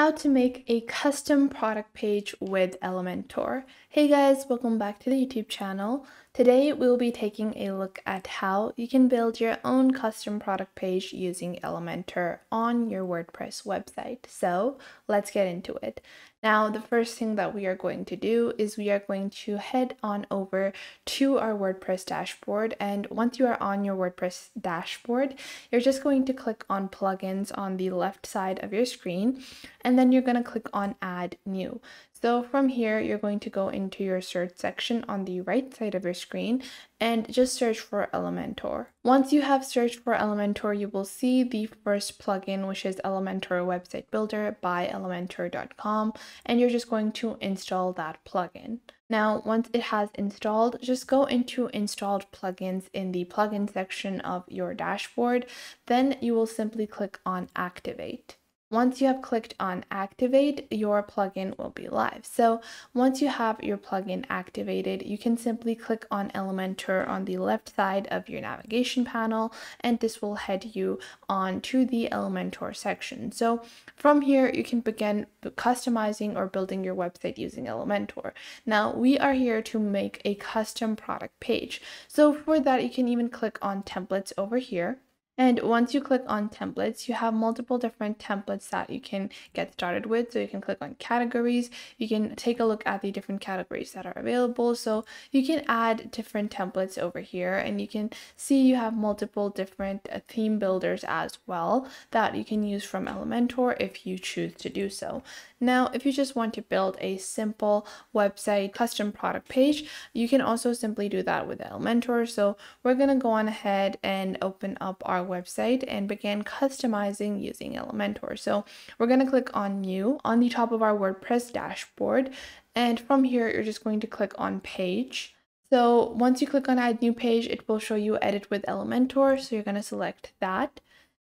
how to make a custom product page with Elementor. Hey guys, welcome back to the YouTube channel. Today we'll be taking a look at how you can build your own custom product page using Elementor on your WordPress website. So let's get into it. Now, the first thing that we are going to do is we are going to head on over to our WordPress dashboard. And once you are on your WordPress dashboard, you're just going to click on plugins on the left side of your screen, and then you're going to click on add new. So from here, you're going to go into your search section on the right side of your screen and just search for Elementor. Once you have searched for Elementor, you will see the first plugin, which is Elementor Website Builder by elementor.com, and you're just going to install that plugin. Now, once it has installed, just go into installed plugins in the plugin section of your dashboard. Then you will simply click on activate. Once you have clicked on activate, your plugin will be live. So once you have your plugin activated, you can simply click on Elementor on the left side of your navigation panel, and this will head you on to the Elementor section. So from here, you can begin customizing or building your website using Elementor. Now we are here to make a custom product page. So for that, you can even click on templates over here and once you click on templates, you have multiple different templates that you can get started with. So you can click on categories, you can take a look at the different categories that are available. So you can add different templates over here and you can see you have multiple different uh, theme builders as well that you can use from Elementor if you choose to do so. Now, if you just want to build a simple website custom product page, you can also simply do that with Elementor. So we're going to go on ahead and open up our website and begin customizing using Elementor. So we're going to click on new on the top of our WordPress dashboard. And from here, you're just going to click on page. So once you click on add new page, it will show you edit with Elementor. So you're going to select that.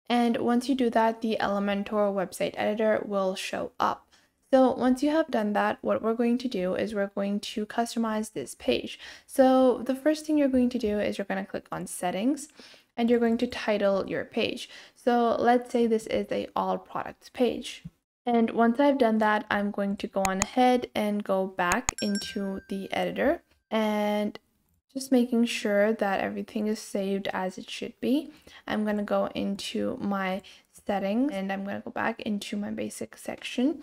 And once you do that, the Elementor website editor will show up. So once you have done that, what we're going to do is we're going to customize this page. So the first thing you're going to do is you're going to click on settings and you're going to title your page. So let's say this is a all products page. And once I've done that, I'm going to go on ahead and go back into the editor and just making sure that everything is saved as it should be. I'm going to go into my settings and I'm going to go back into my basic section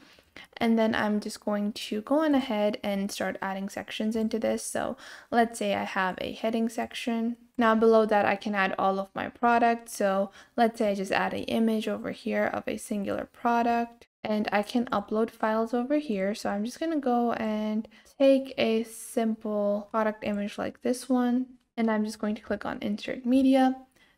and then I'm just going to go on ahead and start adding sections into this. So let's say I have a heading section. Now below that I can add all of my products. So let's say I just add an image over here of a singular product and I can upload files over here. So I'm just going to go and take a simple product image like this one and I'm just going to click on insert media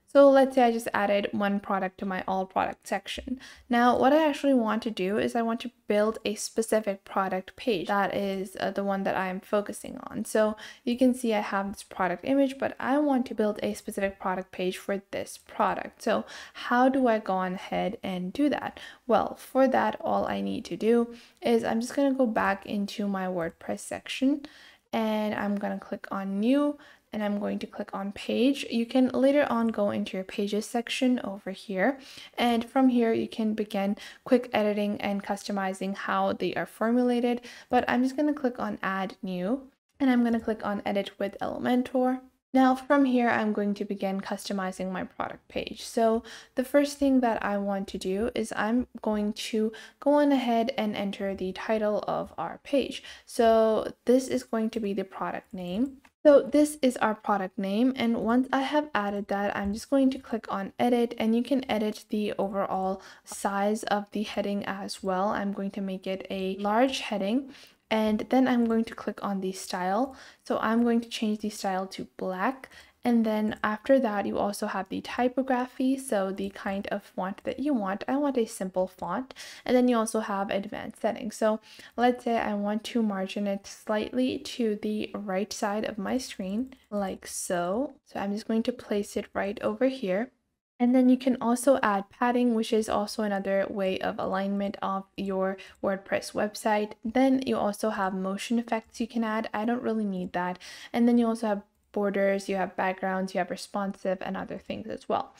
so let's say I just added one product to my all product section. Now what I actually want to do is I want to build a specific product page. That is uh, the one that I am focusing on. So you can see I have this product image, but I want to build a specific product page for this product. So how do I go on ahead and do that? Well, for that, all I need to do is I'm just going to go back into my WordPress section and I'm going to click on new and I'm going to click on page. You can later on go into your pages section over here. And from here, you can begin quick editing and customizing how they are formulated. But I'm just going to click on add new and I'm going to click on edit with Elementor. Now from here, I'm going to begin customizing my product page. So the first thing that I want to do is I'm going to go on ahead and enter the title of our page. So this is going to be the product name. So this is our product name and once I have added that I'm just going to click on edit and you can edit the overall size of the heading as well. I'm going to make it a large heading and then I'm going to click on the style. So I'm going to change the style to black and then after that, you also have the typography, so the kind of font that you want. I want a simple font. And then you also have advanced settings. So let's say I want to margin it slightly to the right side of my screen, like so. So I'm just going to place it right over here. And then you can also add padding, which is also another way of alignment of your WordPress website. Then you also have motion effects you can add. I don't really need that. And then you also have borders, you have backgrounds, you have responsive and other things as well.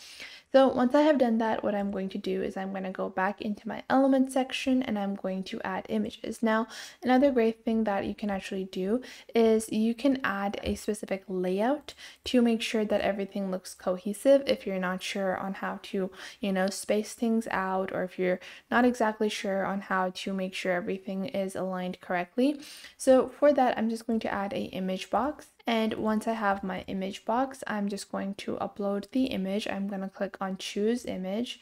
So once I have done that, what I'm going to do is I'm going to go back into my element section and I'm going to add images. Now, another great thing that you can actually do is you can add a specific layout to make sure that everything looks cohesive if you're not sure on how to, you know, space things out or if you're not exactly sure on how to make sure everything is aligned correctly. So for that, I'm just going to add a image box and once I have my image box, I'm just going to upload the image. I'm going to click on choose image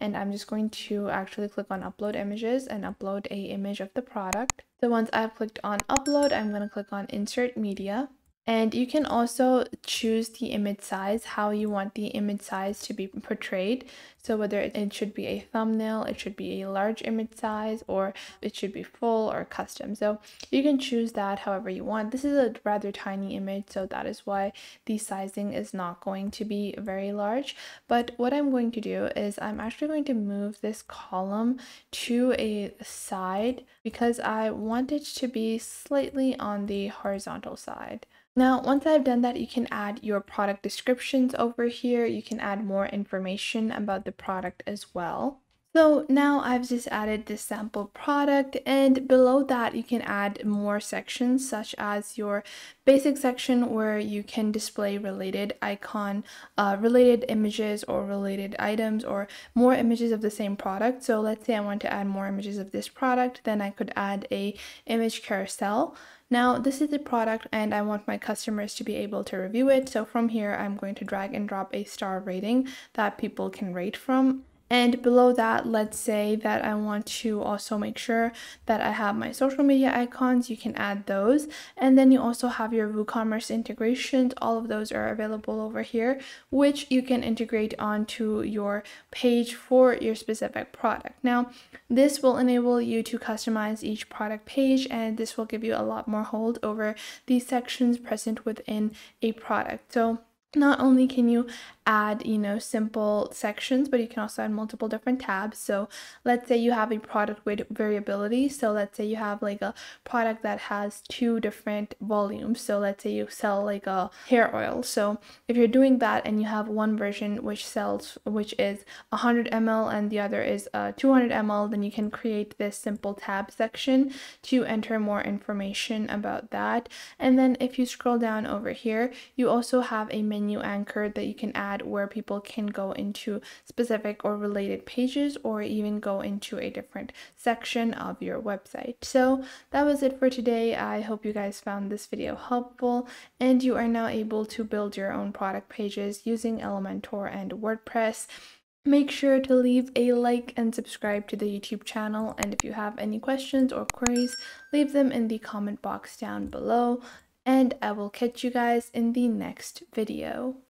and I'm just going to actually click on upload images and upload a image of the product. So once I've clicked on upload, I'm going to click on insert media and you can also choose the image size, how you want the image size to be portrayed. So whether it should be a thumbnail, it should be a large image size, or it should be full or custom. So you can choose that however you want. This is a rather tiny image, so that is why the sizing is not going to be very large. But what I'm going to do is I'm actually going to move this column to a side because I want it to be slightly on the horizontal side. Now, once I've done that, you can add your product descriptions over here. You can add more information about the product as well. So now I've just added this sample product and below that you can add more sections such as your basic section where you can display related icon, uh, related images or related items or more images of the same product. So let's say I want to add more images of this product, then I could add a image carousel. Now this is the product and I want my customers to be able to review it. So from here, I'm going to drag and drop a star rating that people can rate from. And below that, let's say that I want to also make sure that I have my social media icons, you can add those. And then you also have your WooCommerce integrations. All of those are available over here, which you can integrate onto your page for your specific product. Now, this will enable you to customize each product page and this will give you a lot more hold over these sections present within a product. So not only can you add, you know, simple sections, but you can also add multiple different tabs. So let's say you have a product with variability. So let's say you have like a product that has two different volumes. So let's say you sell like a hair oil. So if you're doing that and you have one version which sells, which is 100 ml and the other is uh, 200 ml, then you can create this simple tab section to enter more information about that. And then if you scroll down over here, you also have a menu anchor that you can add where people can go into specific or related pages or even go into a different section of your website. So that was it for today. I hope you guys found this video helpful and you are now able to build your own product pages using Elementor and WordPress. Make sure to leave a like and subscribe to the YouTube channel and if you have any questions or queries, leave them in the comment box down below and I will catch you guys in the next video.